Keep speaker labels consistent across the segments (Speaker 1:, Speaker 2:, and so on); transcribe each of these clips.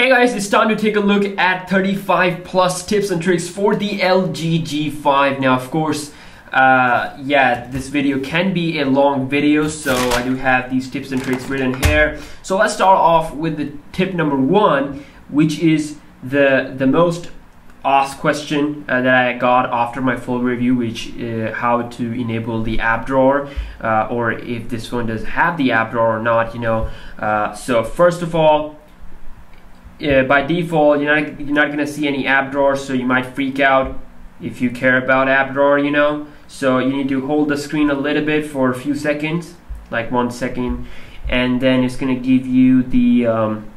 Speaker 1: Hey guys, it's time to take a look at 35 plus tips and tricks for the LG G5. Now, of course, uh, yeah, this video can be a long video, so I do have these tips and tricks written here. So let's start off with the tip number one, which is the the most asked question uh, that I got after my full review, which uh, how to enable the app drawer, uh, or if this phone does have the app drawer or not. You know, uh, so first of all uh, by default, you're not you're not gonna see any app drawer, so you might freak out if you care about app drawer, you know. So you need to hold the screen a little bit for a few seconds, like one second, and then it's gonna give you the um,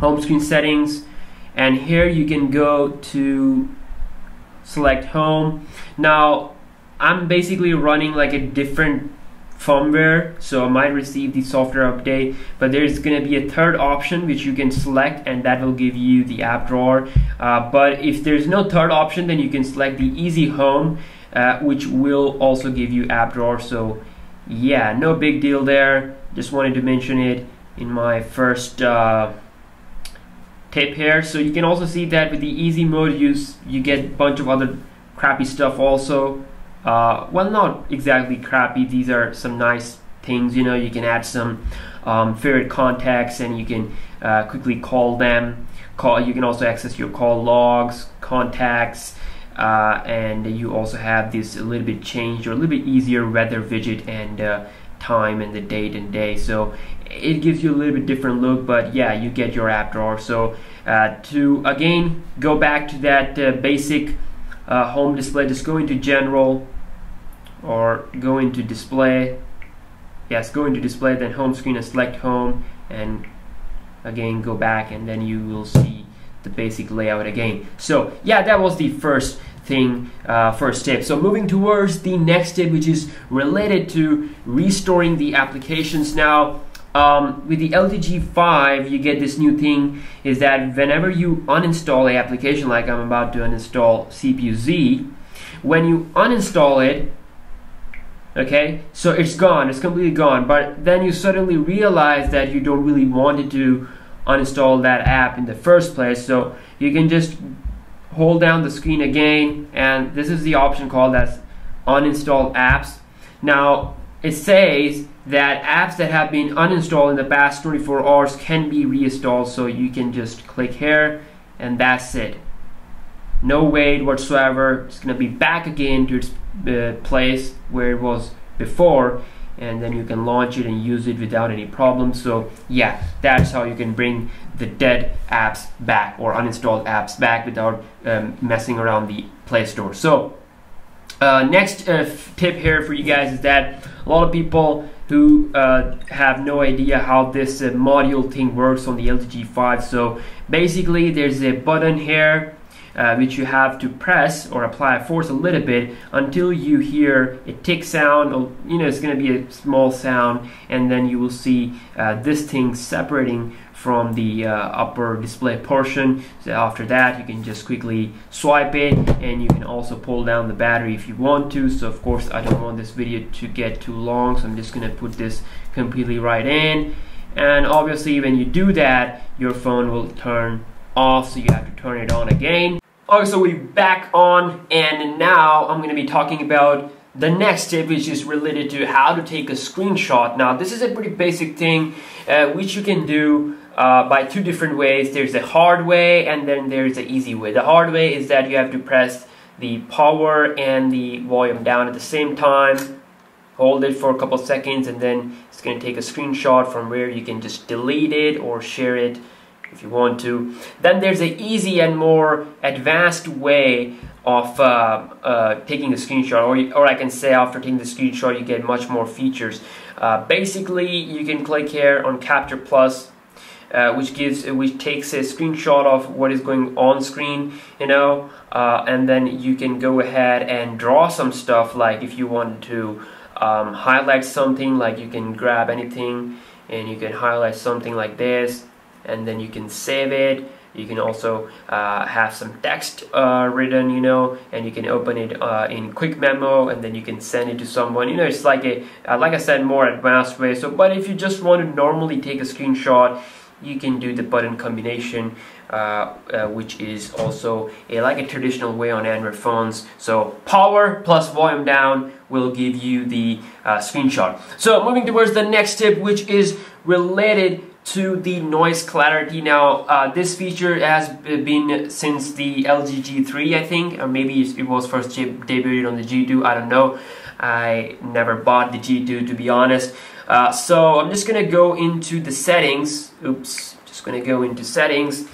Speaker 1: home screen settings, and here you can go to select home. Now I'm basically running like a different firmware so I might receive the software update but there's going to be a third option which you can select and that will give you the app drawer. Uh, but if there's no third option then you can select the easy home uh, which will also give you app drawer. So yeah no big deal there. Just wanted to mention it in my first uh, tip here. So you can also see that with the easy mode you, you get a bunch of other crappy stuff also uh, well not exactly crappy. These are some nice things you know you can add some um, favorite contacts and you can uh, quickly call them. Call you can also access your call logs contacts uh, and you also have this a little bit changed or a little bit easier weather widget and uh, time and the date and day. So it gives you a little bit different look but yeah you get your app drawer. So uh, to again go back to that uh, basic uh, home display. Just go into general or go into display. Yes go into display then home screen and select home and again go back and then you will see the basic layout again. So yeah that was the first thing uh, first tip so moving towards the next tip which is related to restoring the applications. Now um, with the LG G5 you get this new thing is that whenever you uninstall a application like I'm about to uninstall CPU Z when you uninstall it okay? So it's gone it's completely gone. But then you suddenly realize that you don't really want to uninstall that app in the first place. So you can just hold down the screen again and this is the option called as uninstall apps. Now it says that apps that have been uninstalled in the past 24 hours can be reinstalled so you can just click here and that's it. No wait whatsoever. It's gonna be back again to its uh, place where it was before and then you can launch it and use it without any problems so yeah that's how you can bring the dead apps back or uninstalled apps back without um, messing around the Play Store. So uh, next uh, tip here for you guys is that a lot of people who uh, have no idea how this uh, module thing works on the LG G5 so basically there's a button here uh, which you have to press or apply force a little bit until you hear a tick sound you know it's going to be a small sound and then you will see uh, this thing separating from the uh, upper display portion. So after that you can just quickly swipe it and you can also pull down the battery if you want to. So of course I don't want this video to get too long so I'm just gonna put this completely right in. And obviously when you do that your phone will turn off so you have to turn it on again Okay, so we're back on, and now I'm going to be talking about the next tip, which is related to how to take a screenshot. Now, this is a pretty basic thing, uh, which you can do uh, by two different ways. There's a hard way, and then there's the easy way. The hard way is that you have to press the power and the volume down at the same time. Hold it for a couple seconds, and then it's going to take a screenshot from where you can just delete it or share it if you want to. Then there's an easy and more advanced way of uh, uh, taking a screenshot, or, or I can say after taking the screenshot, you get much more features. Uh, basically, you can click here on Capture Plus, uh, which gives, which takes a screenshot of what is going on screen, you know, uh, and then you can go ahead and draw some stuff. Like if you want to um, highlight something, like you can grab anything and you can highlight something like this and then you can save it you can also uh, have some text uh, written you know and you can open it uh, in quick memo and then you can send it to someone you know it's like a uh, like I said more advanced way so but if you just want to normally take a screenshot you can do the button combination uh, uh, which is also a, like a traditional way on Android phones. So power plus volume down will give you the screenshot. So moving towards the next tip which is related to the noise clarity. Now, uh, this feature has been since the LG G3, I think, or maybe it was first debuted on the G2, I don't know. I never bought the G2 to be honest. Uh, so I'm just gonna go into the settings. Oops, just gonna go into settings.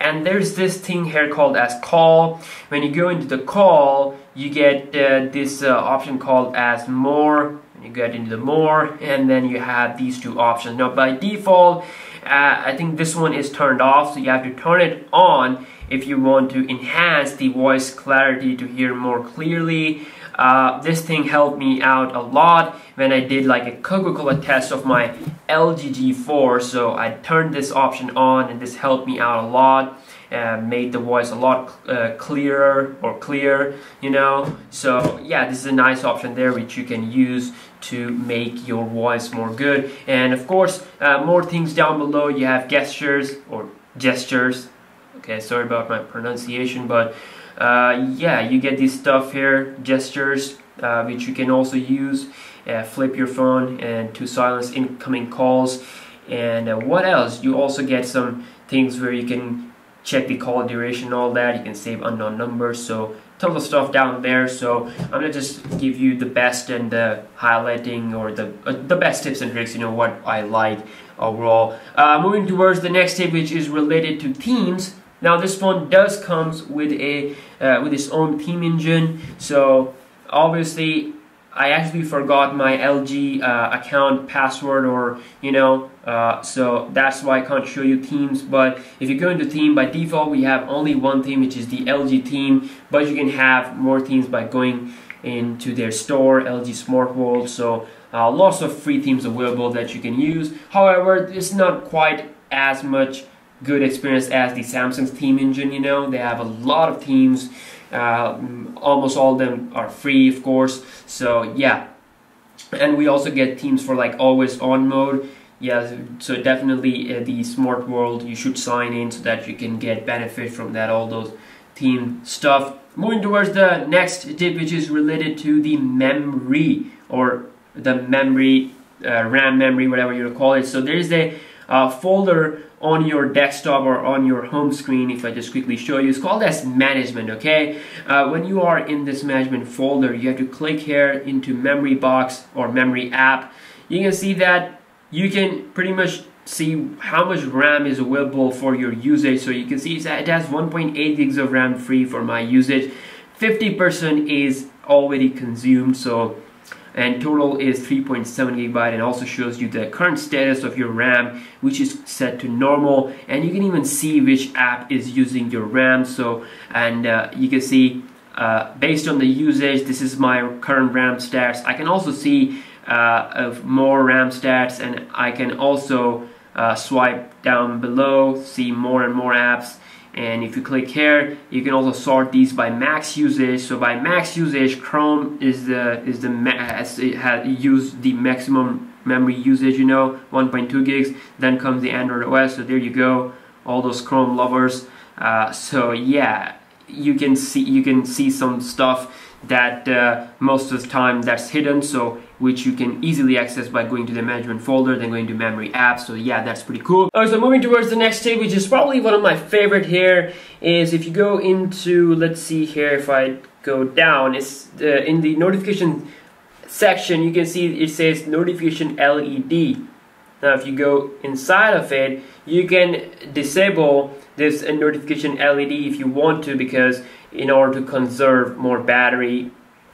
Speaker 1: And there's this thing here called as call. When you go into the call, you get uh, this uh, option called as more you get into the more and then you have these two options. Now by default uh, I think this one is turned off so you have to turn it on if you want to enhance the voice clarity to hear more clearly. Uh, this thing helped me out a lot when I did like a Coca-Cola test of my LG G4 so I turned this option on and this helped me out a lot uh, made the voice a lot uh, clearer or clear you know? So yeah this is a nice option there which you can use to make your voice more good. And of course uh, more things down below. You have gestures or gestures. Okay sorry about my pronunciation but uh, yeah you get this stuff here gestures uh, which you can also use uh, flip your phone and to silence incoming calls. And what else? You also get some things where you can check the call duration all that. You can save unknown numbers. So tons of stuff down there so I'm gonna just give you the best and the highlighting or the uh, the best tips and tricks you know what I like overall. Uh, moving towards the next tip which is related to themes now this phone does comes with a uh, with its own theme engine. So obviously I actually forgot my LG uh, account password or you know uh, so that's why I can't show you themes but if you go into theme by default we have only one theme which is the LG theme but you can have more themes by going into their store LG Smart World so uh, lots of free themes available that you can use. However it's not quite as much good experience as the Samsung's theme engine you know? They have a lot of themes almost all of them are free, of course. So yeah, and we also get themes for like always on mode. Yeah, so definitely uh, the smart world you should sign in so that you can get benefit from that all those theme stuff. Moving towards the next tip, which is related to the memory or the memory, uh, RAM memory, whatever you call it. So there is a uh, folder on your desktop or on your home screen if I just quickly show you. It's called as management, okay? Uh, when you are in this management folder, you have to click here into memory box or memory app. You can see that you can pretty much see how much RAM is available for your usage. So you can see it has 1.8 gigs of RAM free for my usage. 50% is already consumed, so and total is 3.7 gigabyte and also shows you the current status of your RAM which is set to normal. And you can even see which app is using your RAM. So and uh, you can see uh, based on the usage this is my current RAM stats. I can also see uh, of more RAM stats. And I can also uh, swipe down below see more and more apps and if you click here you can also sort these by max usage. So by max usage Chrome is the is the has it has used the maximum memory usage you know 1.2 gigs. Then comes the Android OS so there you go. All those Chrome lovers. Uh, so yeah you can see you can see some stuff that uh, most of the time that's hidden. So which you can easily access by going to the management folder then going to memory apps so yeah that's pretty cool alright so moving towards the next tip which is probably one of my favorite here is if you go into let's see here if I go down it's uh, in the notification section you can see it says notification LED now if you go inside of it you can disable this notification LED if you want to because in order to conserve more battery.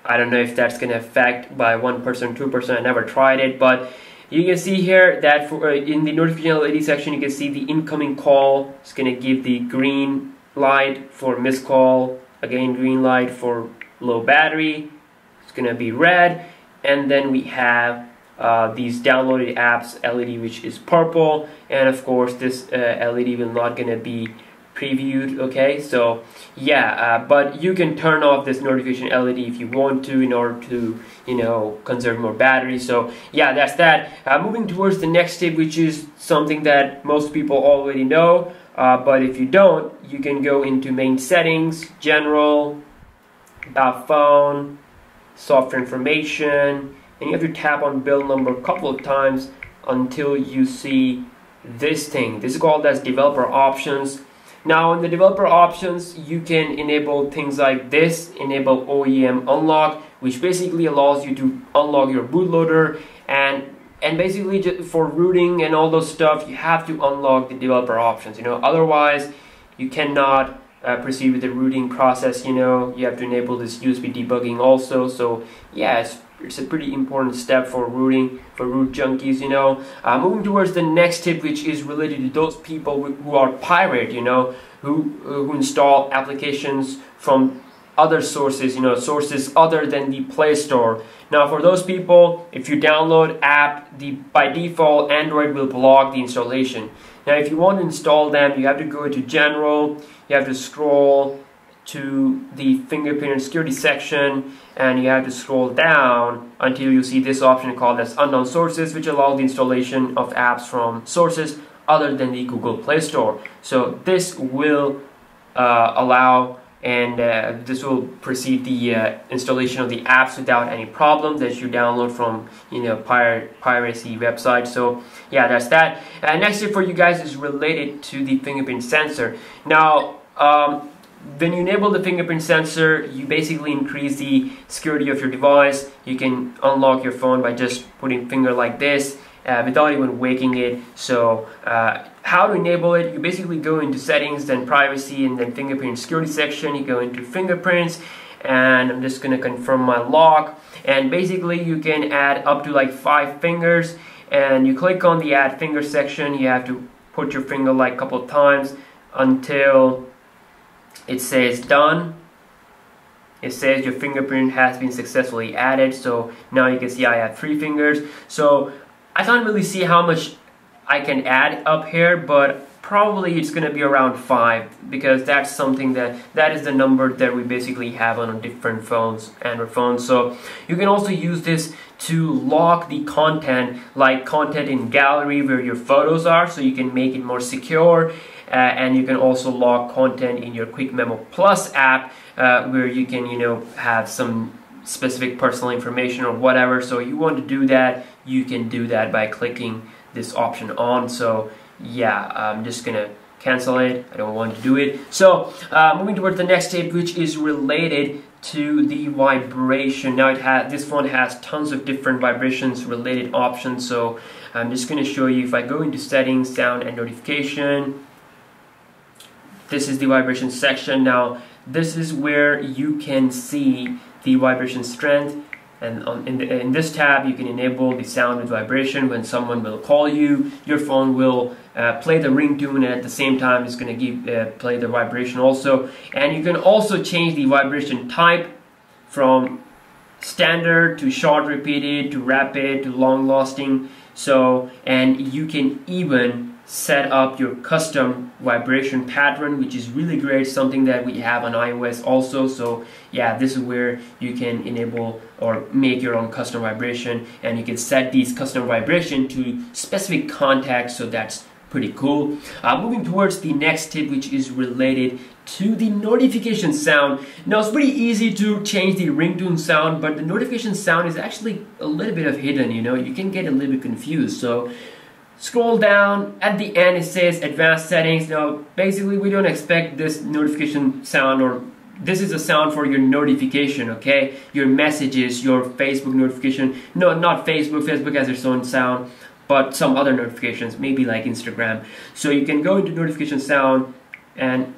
Speaker 1: I don't know if that's going to affect by 1%, person, 2%. I never tried it, but you can see here that for, uh, in the notification LED section, you can see the incoming call. It's going to give the green light for missed call, again green light for low battery. It's going to be red, and then we have uh, these downloaded apps LED, which is purple, and of course this uh, LED will not going to be previewed okay? So yeah uh, but you can turn off this notification LED if you want to in order to you know conserve more battery so yeah that's that. Uh, moving towards the next tip which is something that most people already know uh, but if you don't you can go into main settings general about phone software information and you have to tap on build number a couple of times until you see this thing. This is called as developer options now in the developer options, you can enable things like this, enable OEM unlock, which basically allows you to unlock your bootloader. And and basically for rooting and all those stuff, you have to unlock the developer options, you know, otherwise you cannot uh, proceed with the rooting process, you know, you have to enable this USB debugging also, so yeah, it's it's a pretty important step for rooting for root junkies you know. Uh, moving towards the next tip which is related to those people who are pirate you know who who install applications from other sources you know sources other than the play store. Now for those people if you download app the by default android will block the installation. Now if you want to install them you have to go to general you have to scroll to the fingerprint security section and you have to scroll down until you see this option called as unknown sources which allows the installation of apps from sources other than the Google Play Store. So this will uh, allow and uh, this will precede the uh, installation of the apps without any problem that you download from you know pir piracy website. So yeah that's that. And next tip for you guys is related to the fingerprint sensor. Now um, when you enable the fingerprint sensor, you basically increase the security of your device. You can unlock your phone by just putting finger like this uh, without even waking it. So uh, how to enable it, you basically go into settings, then privacy, and then fingerprint security section. You go into fingerprints, and I'm just gonna confirm my lock. And basically you can add up to like five fingers, and you click on the add finger section. You have to put your finger like a couple times until it says done. It says your fingerprint has been successfully added. So now you can see I have three fingers. So I can't really see how much I can add up here but probably it's going to be around five because that's something that that is the number that we basically have on different phones Android phones. So you can also use this to lock the content like content in gallery where your photos are so you can make it more secure uh, and you can also log content in your Quick Memo Plus app uh, where you can you know have some specific personal information or whatever. So you want to do that you can do that by clicking this option on. So yeah I'm just gonna cancel it. I don't want to do it. So uh, moving towards the next tip which is related to the vibration. Now it has this phone has tons of different vibrations related options. So I'm just to show you if I go into settings sound and notification this is the vibration section. Now this is where you can see the vibration strength. And on, in, the, in, this tab you can enable the sound with vibration when someone will call you. Your phone will uh, play the ringtone and at the same time it's going to give uh, play the vibration also. And you can also change the vibration type from standard to short repeated to rapid to long lasting. So and you can even set up your custom vibration pattern which is really great something that we have on iOS also. So yeah this is where you can enable or make your own custom vibration and you can set these custom vibration to specific contacts so that's pretty cool. Uh, moving towards the next tip which is related to the notification sound. Now it's pretty easy to change the ringtone sound but the notification sound is actually a little bit of hidden you know? You can get a little bit confused. So Scroll down, at the end it says advanced settings. Now, basically we don't expect this notification sound or this is a sound for your notification, okay? Your messages, your Facebook notification. No, not Facebook, Facebook has its own sound, but some other notifications, maybe like Instagram. So you can go into notification sound and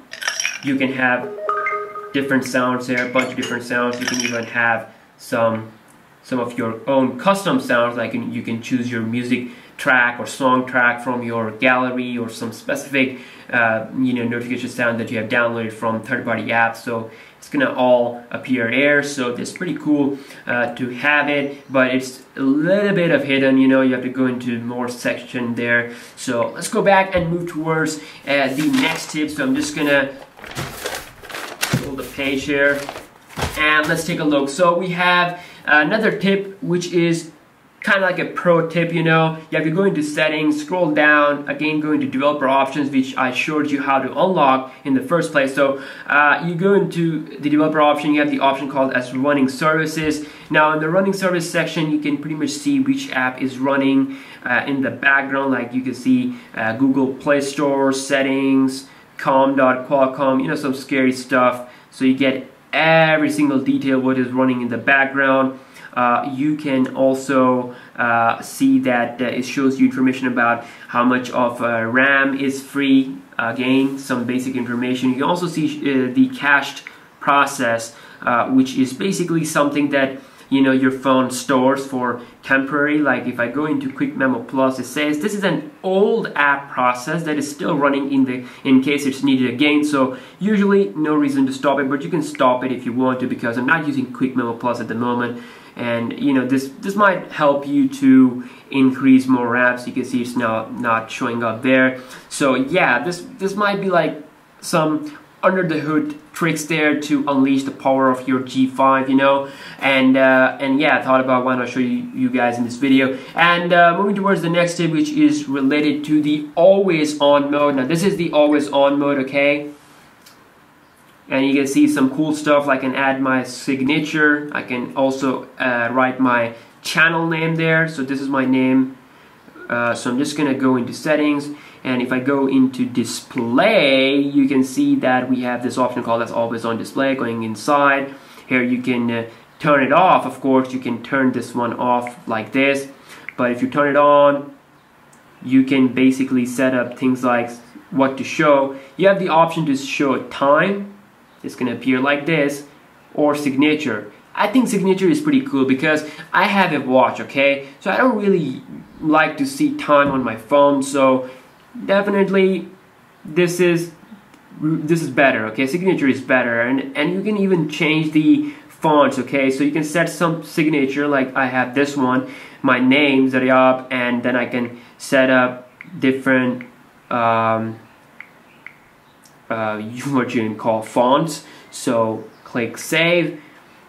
Speaker 1: you can have different sounds there, a bunch of different sounds. You can even have some some of your own custom sounds like you can choose your music track or song track from your gallery or some specific uh, you know notification sound that you have downloaded from third-party apps. So it's gonna all appear there. So it's pretty cool uh, to have it but it's a little bit of hidden you know you have to go into more section there. So let's go back and move towards uh, the next tip. So I'm just gonna pull the page here and let's take a look. So we have another tip which is kind of like a pro tip, you know. You have to go into settings, scroll down, again go into developer options, which I showed you how to unlock in the first place. So uh, you go into the developer option, you have the option called as running services. Now in the running service section, you can pretty much see which app is running uh, in the background. Like you can see uh, Google Play Store, settings, com.qualcomm, you know, some scary stuff. So you get every single detail what is running in the background. Uh, you can also uh, see that uh, it shows you information about how much of uh, RAM is free. Again, some basic information. You can also see the cached process, which is basically something that you know your phone stores for temporary like if I go into Quick Memo Plus it says this is an old app process that is still running in the in case it's needed again so usually no reason to stop it but you can stop it if you want to because I'm not using Quick Memo Plus at the moment and you know this this might help you to increase more apps you can see it's now not showing up there. So yeah this this might be like some under the hood tricks there to unleash the power of your G5 you know? And uh, and yeah I thought about why not show you, you guys in this video. And uh, moving towards the next tip which is related to the always on mode. Now this is the always on mode okay and you can see some cool stuff. I can add my signature. I can also uh, write my channel name there. So this is my name. Uh, so I'm just gonna go into settings. And if I go into display you can see that we have this option called that's always on display going inside. Here you can uh, turn it off. Of course you can turn this one off like this. But if you turn it on you can basically set up things like what to show. You have the option to show time it's gonna appear like this or signature. I think signature is pretty cool because I have a watch okay? So I don't really like to see time on my phone so definitely this is this is better okay? Signature is better and and you can even change the fonts okay? So you can set some signature like I have this one my name Zaryab and then I can set up different um, uh, what you can call fonts. So click save.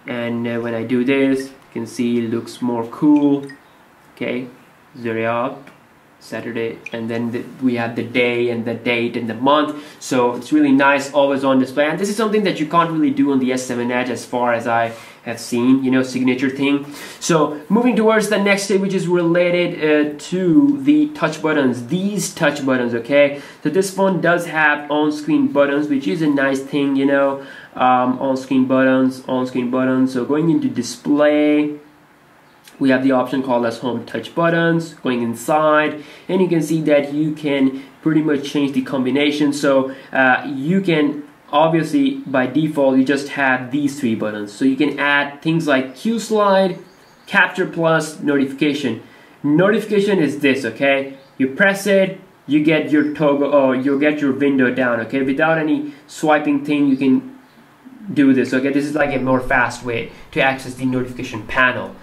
Speaker 1: And uh, when I do this you can see it looks more cool. Okay Zaryab Saturday and then the, we have the day and the date and the month. So it's really nice always on display. And this is something that you can't really do on the S7 Edge as far as I have seen you know signature thing. So moving towards the next step which is related uh, to the touch buttons these touch buttons okay? So this phone does have on-screen buttons which is a nice thing you know? Um, on-screen buttons on-screen buttons. So going into display we have the option called as home touch buttons going inside. And you can see that you can pretty much change the combination. So uh, you can obviously by default you just have these three buttons. So you can add things like Q slide capture plus notification. Notification is this okay? You press it you get your toggle or you'll get your window down okay? Without any swiping thing you can do this okay? This is like a more fast way to access the notification panel.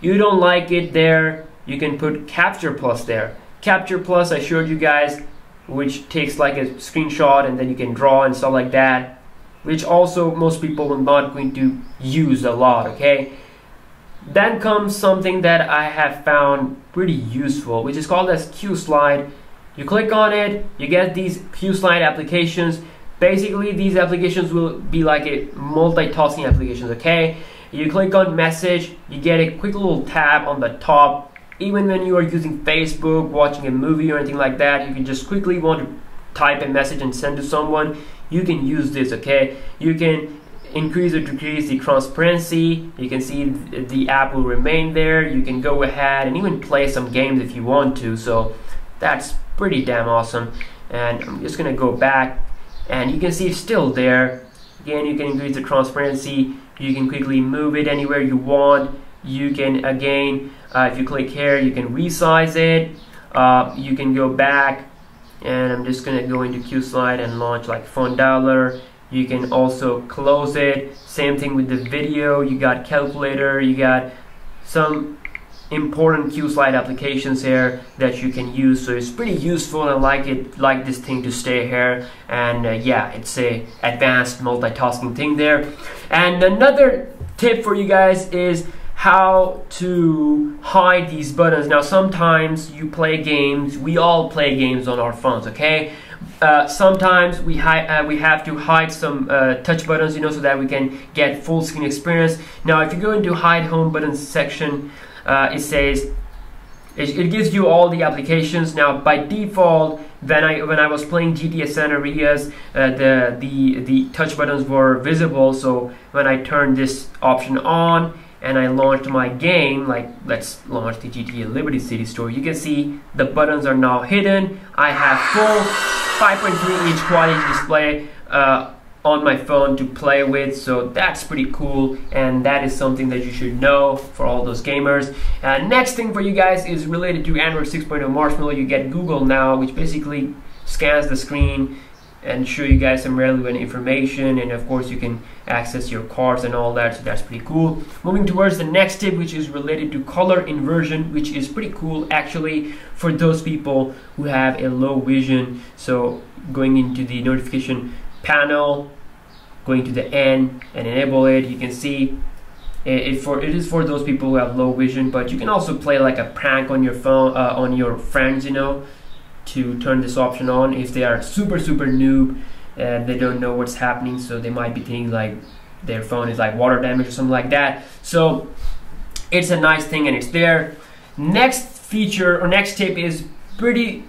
Speaker 1: You don't like it there, you can put Capture Plus there. Capture Plus, I showed you guys, which takes like a screenshot and then you can draw and stuff like that, which also most people are not going to use a lot, okay? Then comes something that I have found pretty useful, which is called as Q Slide. You click on it, you get these Q Slide applications. Basically, these applications will be like a multitasking applications, okay? You click on message, you get a quick little tab on the top. Even when you are using Facebook, watching a movie or anything like that, if you can just quickly want to type a message and send to someone. You can use this, okay? You can increase or decrease the transparency. You can see the app will remain there. You can go ahead and even play some games if you want to. So that's pretty damn awesome. And I'm just gonna go back and you can see it's still there. Again, you can increase the transparency you can quickly move it anywhere you want you can again uh, if you click here you can resize it. Uh, you can go back and I'm just gonna go into QSlide and launch like phone dialer you can also close it. Same thing with the video. You got calculator. You got some important QSlide applications here that you can use. So it's pretty useful. I like it like this thing to stay here. And uh, yeah it's a advanced multitasking thing there. And another tip for you guys is how to hide these buttons. Now sometimes you play games we all play games on our phones okay? Uh, sometimes we, uh, we have to hide some uh, touch buttons you know so that we can get full screen experience. Now if you go into hide home buttons section uh, it says it, it, gives you all the applications. Now by default when I when I was playing GTA San Andreas uh, the the the touch buttons were visible. So when I turned this option on and I launched my game like let's launch the GTA Liberty City store. You can see the buttons are now hidden. I have full 5.3 inch quality display uh, on my phone to play with so that's pretty cool and that is something that you should know for all those gamers. Uh, next thing for you guys is related to android 6.0 marshmallow. You get google now which basically scans the screen and show you guys some relevant information and of course you can access your cards and all that so that's pretty cool. Moving towards the next tip which is related to color inversion which is pretty cool actually for those people who have a low vision. So going into the notification panel going to the end and enable it. You can see it, for it is for those people who have low vision but you can also play like a prank on your phone uh, on your friends you know to turn this option on if they are super super noob and they don't know what's happening so they might be thinking like their phone is like water damage or something like that so it's a nice thing and it's there next feature or next tip is pretty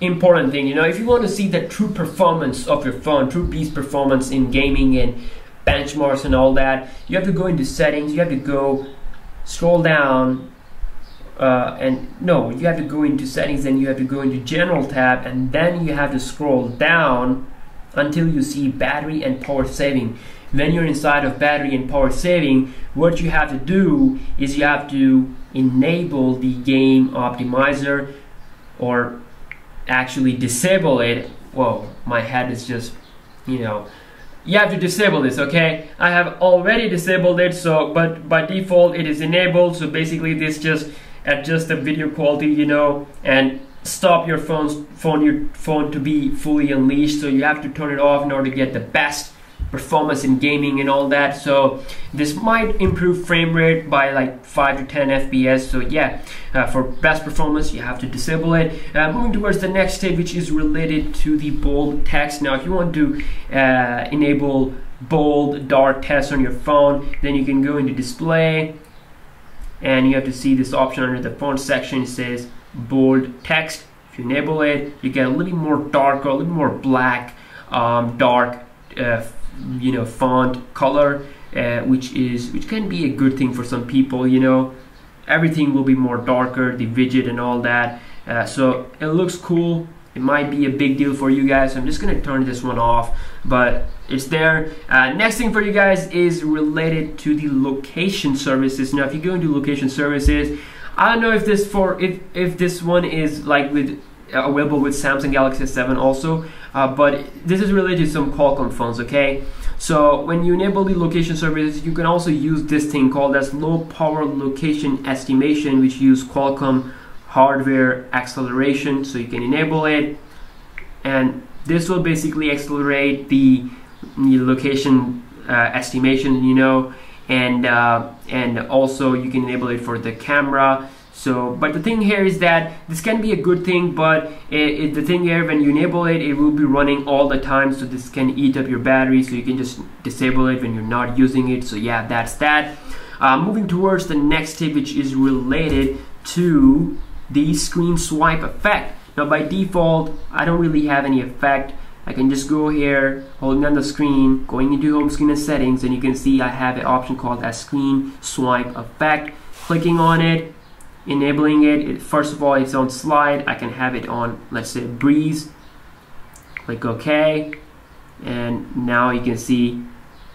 Speaker 1: important thing. You know, if you want to see the true performance of your phone, true beast performance in gaming and benchmarks and all that, you have to go into settings. You have to go scroll down. Uh, and no, you have to go into settings, then you have to go into general tab, and then you have to scroll down until you see battery and power saving. When you're inside of battery and power saving, what you have to do is you have to enable the game optimizer or actually disable it, whoa, my head is just, you know, you have to disable this, okay? I have already disabled it, so, but by default it is enabled, so basically this just adjusts the video quality, you know, and stop your phone's, phone, your phone to be fully unleashed, so you have to turn it off in order to get the best performance in gaming and all that. So this might improve frame rate by like 5 to 10 fps so yeah uh, for best performance you have to disable it. Uh, moving towards the next step which is related to the bold text. Now if you want to uh, enable bold dark text on your phone then you can go into display and you have to see this option under the font section. It says bold text. If you enable it you get a little more darker a little more black um, dark uh, you know font color uh, which is which can be a good thing for some people you know. Everything will be more darker the widget and all that. Uh, so it looks cool it might be a big deal for you guys. So I'm just gonna turn this one off but it's there. Uh, next thing for you guys is related to the location services. Now if you go into location services I don't know if this for if if this one is like with available with Samsung Galaxy S7 also uh, but this is related to some Qualcomm phones okay? So when you enable the location services you can also use this thing called as low power location estimation which use Qualcomm hardware acceleration so you can enable it and this will basically accelerate the, the location uh, estimation you know and uh, and also you can enable it for the camera so, but the thing here is that this can be a good thing, but it, it, the thing here, when you enable it, it will be running all the time. So this can eat up your battery. So you can just disable it when you're not using it. So yeah, that's that. Uh, moving towards the next tip, which is related to the screen swipe effect. Now by default, I don't really have any effect. I can just go here, holding on the screen, going into home screen and settings, and you can see I have an option called as screen swipe effect. Clicking on it, enabling it, it first of all it's on slide I can have it on let's say breeze click OK and now you can see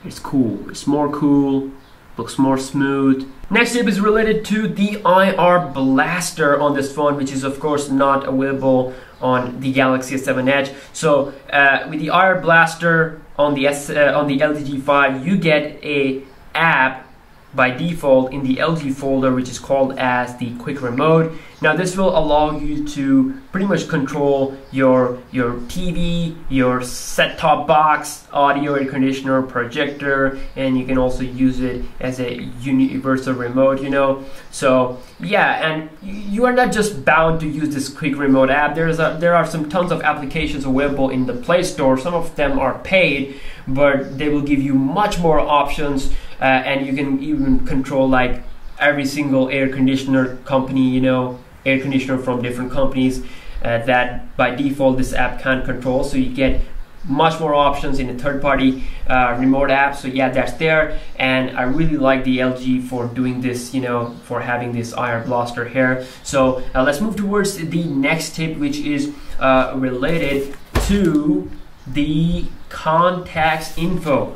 Speaker 1: it's cool it's more cool looks more smooth. Next tip is related to the IR Blaster on this phone, which is of course not available on the Galaxy S7 Edge. So uh, with the IR Blaster on the S uh, on the LG G5, you get a app by default in the LG folder which is called as the quick remote. Now this will allow you to pretty much control your your TV, your set-top box, audio air conditioner, projector, and you can also use it as a universal remote, you know. So yeah, and you are not just bound to use this quick remote app. There's a, there are some tons of applications available in the Play Store. Some of them are paid, but they will give you much more options uh, and you can even control like every single air conditioner company you know air conditioner from different companies uh, that by default this app can't control. So you get much more options in a third party uh, remote app. So yeah that's there. And I really like the LG for doing this you know for having this IR blaster here. So uh, let's move towards the next tip which is uh, related to the contacts info.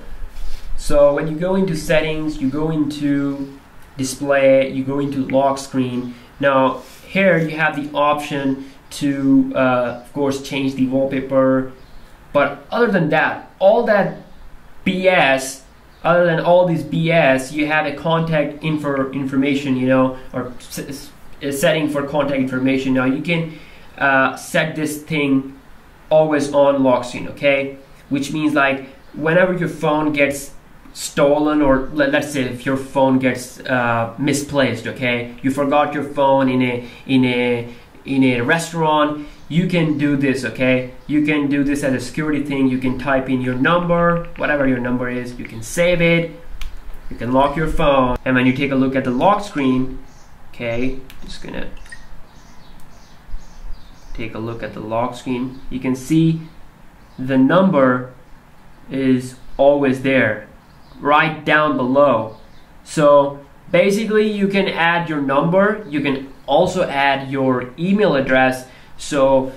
Speaker 1: So when you go into settings, you go into display, you go into lock screen. Now here you have the option to, uh, of course, change the wallpaper. But other than that, all that BS, other than all this BS, you have a contact info information, you know, or setting for contact information. Now you can uh, set this thing always on lock screen, okay? Which means like whenever your phone gets stolen or let, us say if your phone gets uh, misplaced okay? You forgot your phone in a in a in a restaurant you can do this okay? You can do this as a security thing. You can type in your number whatever your number is. You can save it. You can lock your phone. And when you take a look at the lock screen okay just gonna take a look at the lock screen. You can see the number is always there right down below. So basically you can add your number, you can also add your email address. So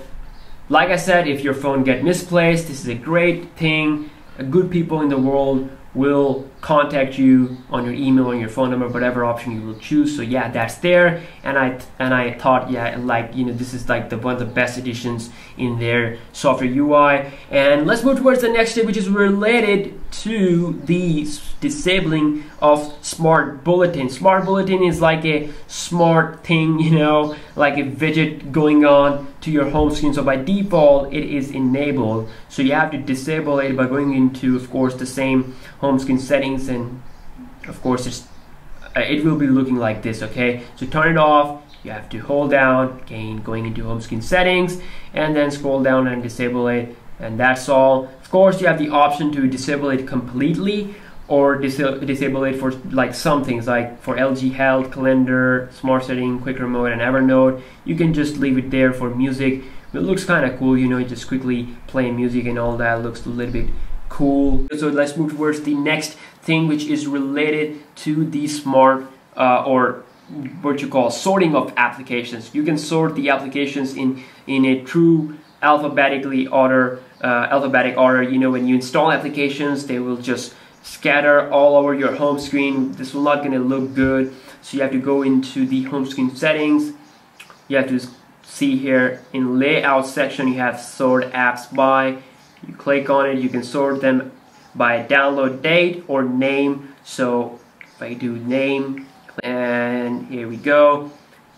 Speaker 1: like I said, if your phone get misplaced, this is a great thing. Good people in the world will contact you on your email or your phone number whatever option you will choose. So yeah that's there. And i and i thought yeah like you know this is like the one of the best additions in their software ui and let's move towards the next step which is related to the disabling of smart bulletin. Smart bulletin is like a smart thing you know like a widget going on to your home screen. So by default it is enabled. So you have to disable it by going into of course the same home screen and of course it's uh, it will be looking like this okay so turn it off you have to hold down again going into home screen settings and then scroll down and disable it and that's all of course you have the option to disable it completely or dis disable it for like some things like for LG Health, Calendar, Smart Setting, Quick Remote, and Evernote. You can just leave it there for music. It looks kind of cool, you know, just quickly play music and all that looks a little bit cool. So let's move towards the next thing which is related to the smart uh, or what you call sorting of applications. You can sort the applications in, in a true alphabetically order, uh, alphabetic order. You know, when you install applications, they will just scatter all over your home screen. This will not going to look good. So you have to go into the home screen settings. You have to see here in layout section, you have sort apps by you click on it you can sort them by download date or name. So if I do name and here we go.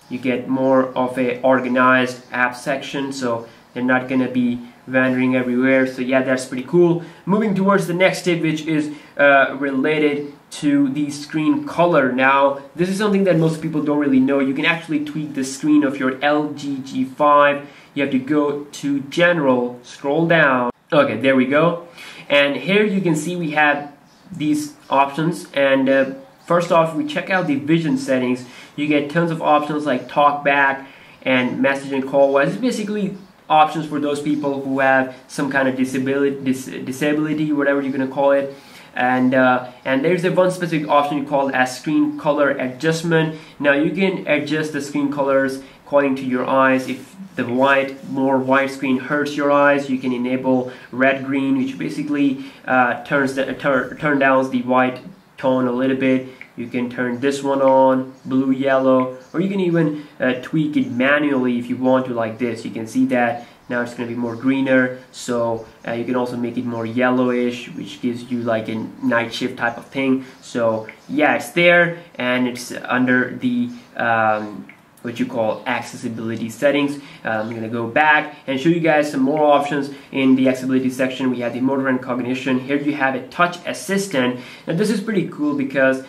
Speaker 1: You get more of a organized app section so they're not gonna be wandering everywhere. So yeah that's pretty cool. Moving towards the next tip which is uh, related to the screen color. Now this is something that most people don't really know. You can actually tweak the screen of your LG G5 you have to go to general scroll down Okay, there we go. And here you can see we have these options. And uh, first off, we check out the vision settings. You get tons of options like talk back and message and call. Well, it's basically options for those people who have some kind of disability, dis disability, whatever you're gonna call it. And uh, and there's a one specific option called as screen color adjustment. Now you can adjust the screen colors according to your eyes. If the white, more white screen hurts your eyes, you can enable red green, which basically uh, turns the, turn, turn down the white tone a little bit. You can turn this one on blue yellow or you can even uh, tweak it manually if you want to like this. You can see that now it's going to be more greener. So uh, you can also make it more yellowish which gives you like a night shift type of thing. So yeah it's there and it's under the um, what you call accessibility settings. Uh, I'm going to go back and show you guys some more options in the accessibility section. We have the motor and cognition. Here you have a touch assistant. Now this is pretty cool because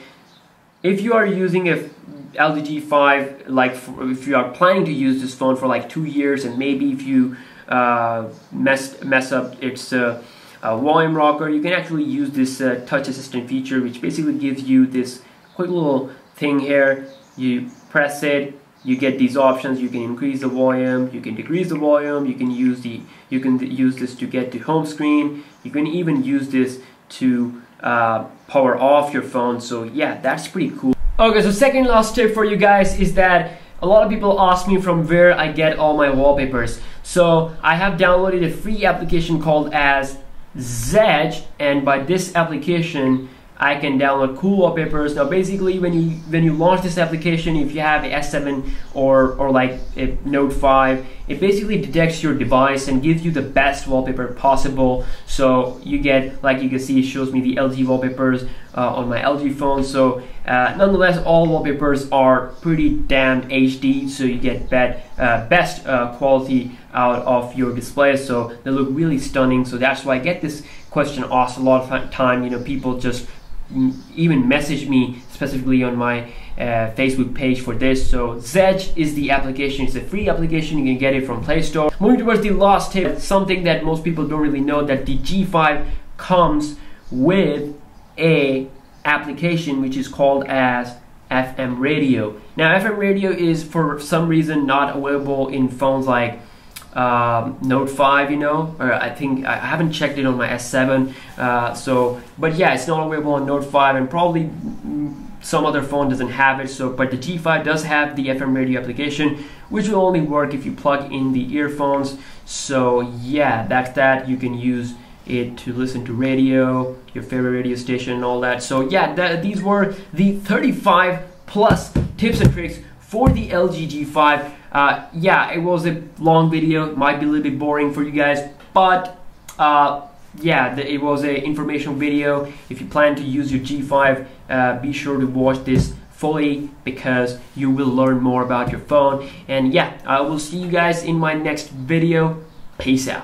Speaker 1: if you are using a LG G5, like if you are planning to use this phone for like two years and maybe if you uh, mess, mess up its uh, uh, volume rocker, you can actually use this uh, touch assistant feature which basically gives you this quick little thing here. You press it, you get these options. You can increase the volume. You can decrease the volume. You can use the you can use this to get to home screen. You can even use this to uh, power off your phone. So yeah that's pretty cool. Okay so second last tip for you guys is that a lot of people ask me from where I get all my wallpapers. So I have downloaded a free application called as Zedge. And by this application I can download cool wallpapers. Now basically when you when you launch this application, if you have S7 or, or like Note 5, it basically detects your device and gives you the best wallpaper possible. So you get, like you can see, it shows me the LG wallpapers uh, on my LG phone. So uh, nonetheless, all wallpapers are pretty damn HD, so you get bad, uh, best uh, quality out of your display. So they look really stunning. So that's why I get this question asked a lot of time. You know, people just even message me specifically on my uh, Facebook page for this. So Zedge is the application. It's a free application. You can get it from Play Store. Moving towards the last tip, something that most people don't really know that the G5 comes with a application which is called as FM radio. Now FM radio is for some reason not available in phones like um, Note 5, you know, or I think I haven't checked it on my S7. Uh, so, but yeah, it's not available on Note 5, and probably some other phone doesn't have it. So, but the G5 does have the FM radio application, which will only work if you plug in the earphones. So, yeah, that's that. You can use it to listen to radio, your favorite radio station, and all that. So, yeah, th these were the 35 plus tips and tricks for the LG G5. Uh, yeah, it was a long video, might be a little bit boring for you guys, but uh, yeah, the, it was an informational video. If you plan to use your G5, uh, be sure to watch this fully because you will learn more about your phone. And yeah, I will see you guys in my next video. Peace out.